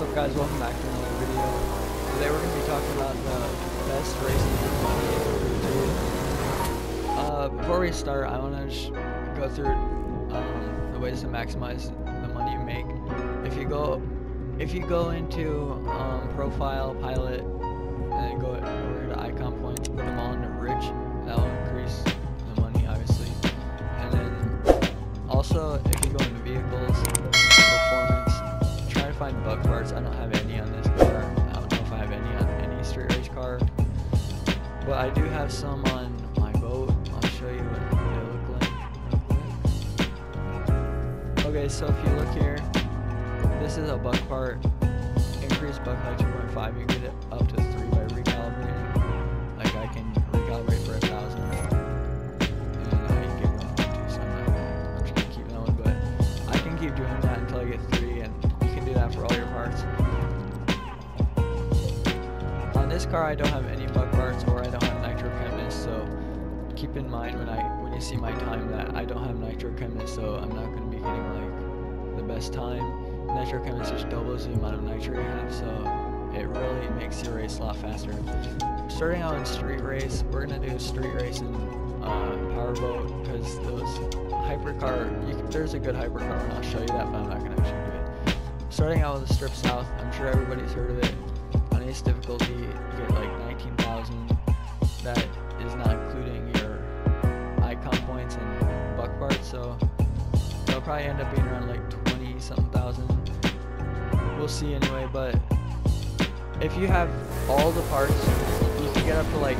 What's up guys, welcome back to another video. Today we're going to be talking about the best races in Uh, before we start, I want to go through um, the ways to maximize the money you make. If you go, if you go into um, profile, pilot, and then go over to icon points, put them all into rich, that will increase the money obviously. And then also, But I do have some on my boat. I'll show you what they look like. Okay, so if you look here, this is a buck part. Increase buck height 2.5. You get it up to so I'm not gonna be getting like the best time. Nitrochemist just doubles the amount of nitro you have, so it really makes your race a lot faster. Starting out in street race, we're gonna do street race in uh, powerboat because those hypercar. You can, there's a good hypercar, and I'll show you that, but I'm not gonna actually do it. Starting out with the strip south, I'm sure everybody's heard of it. On ace difficulty, you get like 19,000. That is not including your icon points and buck parts, so probably end up being around like 20 something thousand. We'll see anyway, but if you have all the parts, you can get up to like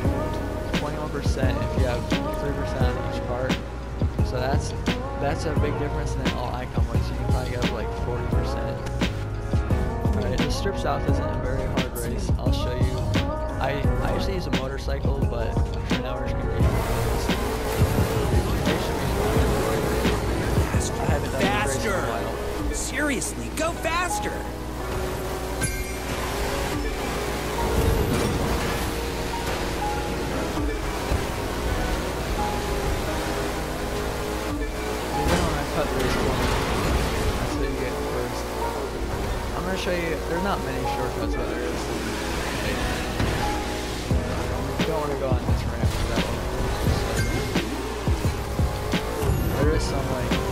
21% if you have 3% on each part. So that's that's a big difference than all icon points. You can probably get up like 40%. Alright, the strip south isn't a very hard race. I'll show you. Gonna show you, there's not many shortcuts, but there is. You don't wanna go on this ramp, that one. There is some like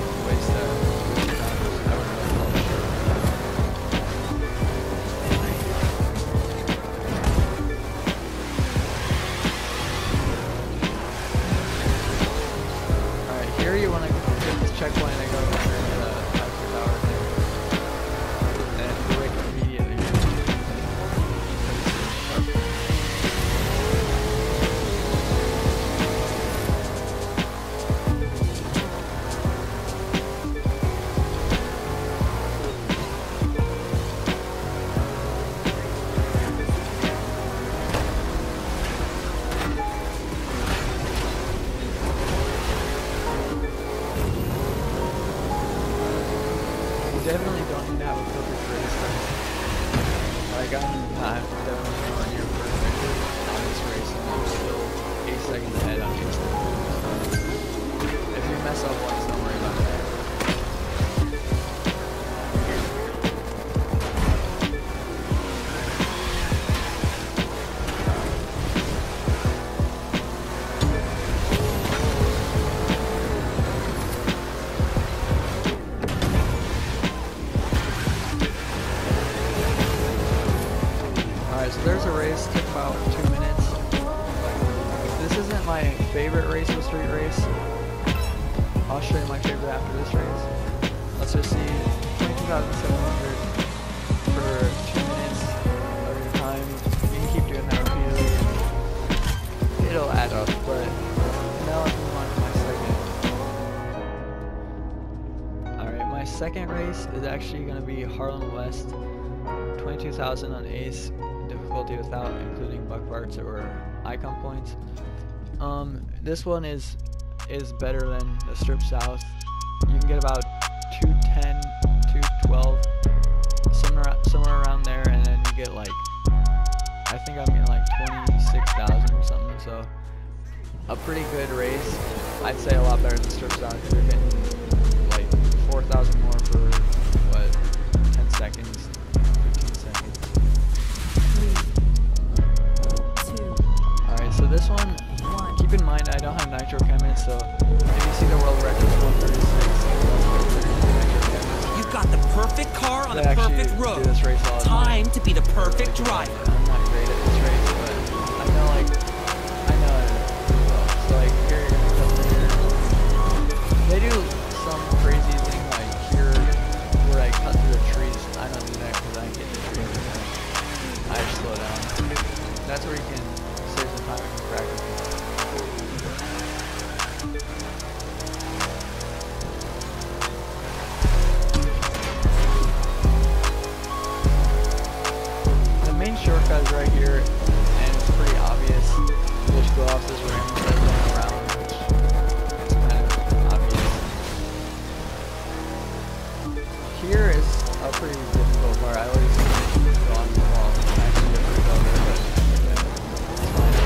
street race. I'll show you my favorite after this race. Let's just see, 22,700 for two minutes of your time. You can keep doing that repeatedly. It'll add up, but now let's move on to my second. Alright, my second race is actually going to be Harlem West. 22,000 on ace difficulty without including buck parts or icon points. Um, this one is is better than the strip south. You can get about 210, 212, somewhere somewhere around there, and then you get like I think I'm getting like 26,000 or something. So a pretty good race. I'd say a lot better than strip south. You're getting like 4,000 more for right here, and it's pretty obvious. Is. Here is a pretty difficult part. I always go on the wall. Actually, but it's fine.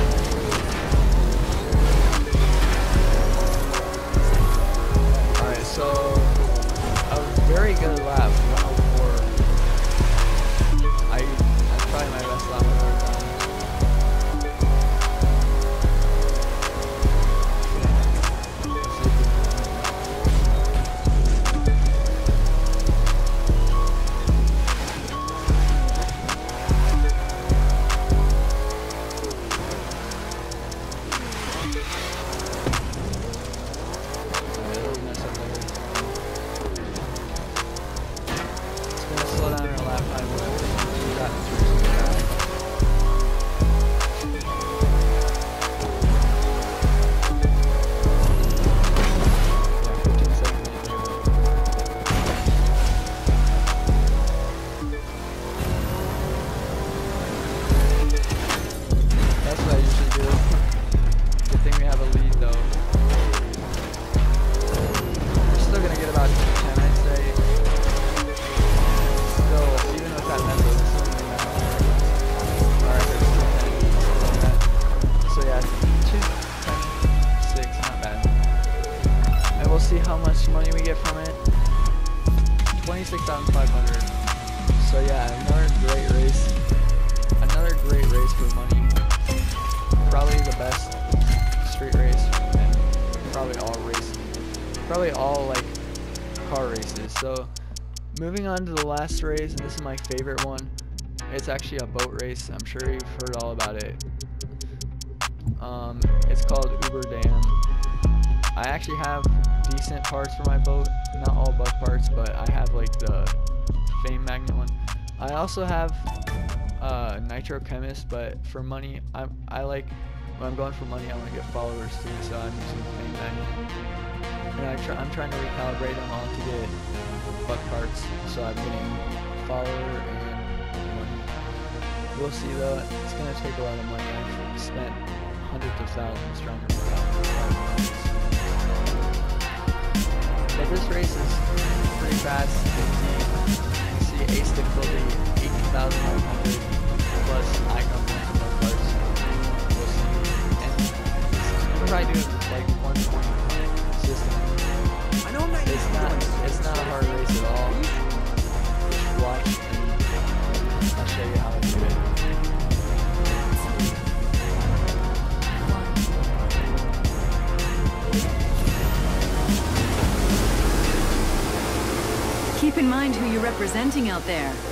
Alright, so a very good lap, 26,500. So yeah, another great race. Another great race for money. Probably the best street race and probably all race probably all like car races. So moving on to the last race, and this is my favorite one. It's actually a boat race. I'm sure you've heard all about it. Um, it's called Uber Dam. I actually have decent parts for my boat, not all bug parts, but I have like the Fame Magnet one. I also have uh, Nitro Chemist, but for money, I'm I like when I'm going for money, I want to get followers too, so I'm using Fame Magnet. And I try, I'm trying to recalibrate them all to get bug parts, so I'm getting follower and money. We'll see though. It's gonna take a lot of money. I've spent hundreds of thousands trying to out this race is pretty fast. You see Ace difficulty 18,500 plus icon and parts. We'll see. And can probably do like one point consistently. I know I'm not It's not it's not a hard race at all. Just watch and I'll show you how Keep in mind who you're representing out there.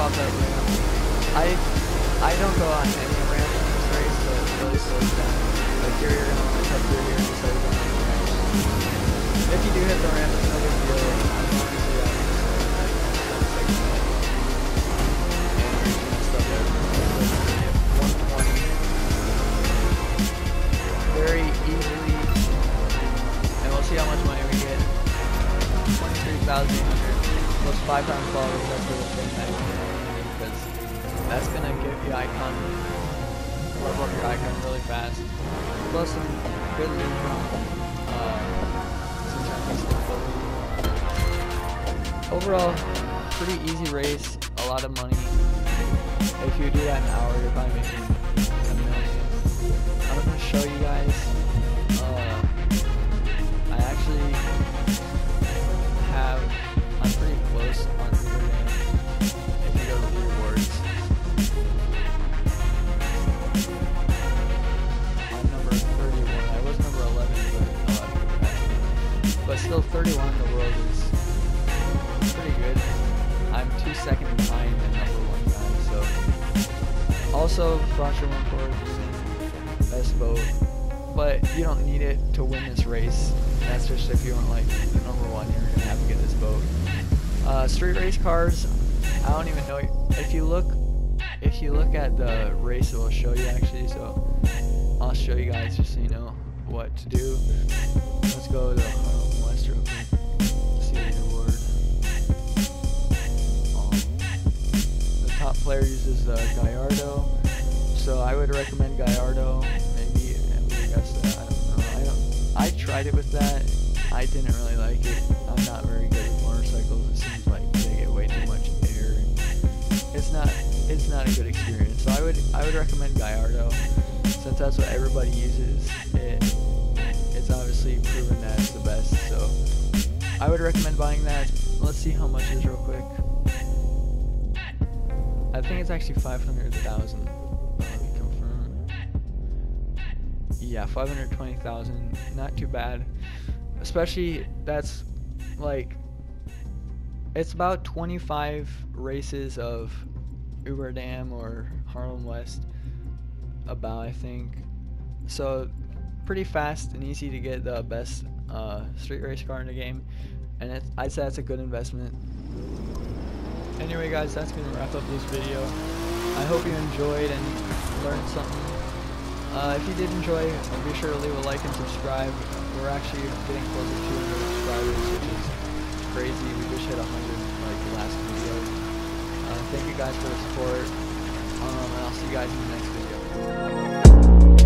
off that ramp. I I don't go on any ramp in this race, but it really slows down. Like here you're gonna want to cut through here and start going. If you do hit the ramp, it's no big deal. Very easily, and we'll see how much five times followers, that's the that you need because that's gonna give the icon, level up your icon really fast. Plus some good loot from uh, some. Overall, pretty easy race, a lot of money. If you do that in an hour, you're probably making so. Also, Frauscher 1 best vote. But you don't need it to win this race. That's just if you want like the number one, you're gonna have to get this boat. Uh, street race cars, I don't even know if you look if you look at the race it will show you actually so I'll show you guys just so you know what to do. Let's go to West. Um, the top player uses uh, Gallardo, so I would recommend Gallardo. Maybe I uh, I don't know. I don't. I tried it with that. I didn't really like it. I'm not very good with motorcycles. It seems like they get way too much air. It's not. It's not a good experience. So I would. I would recommend Gallardo, since that's what everybody uses. It. It's obviously proven that it's the best. So I would recommend buying that. Let's see how much is real quick. I think it's actually 500,000. Yeah, 520,000. Not too bad. Especially that's like it's about 25 races of Uber Dam or Harlem West about I think. So pretty fast and easy to get the best uh, street race car in the game and I'd say that's a good investment. Anyway guys, that's going to wrap up this video. I hope you enjoyed and learned something. Uh, if you did enjoy, be sure to leave a like and subscribe. We're actually getting close to 200 subscribers, which is crazy. We just hit 100 like the last video. Uh, thank you guys for the support, um, and I'll see you guys in the next video.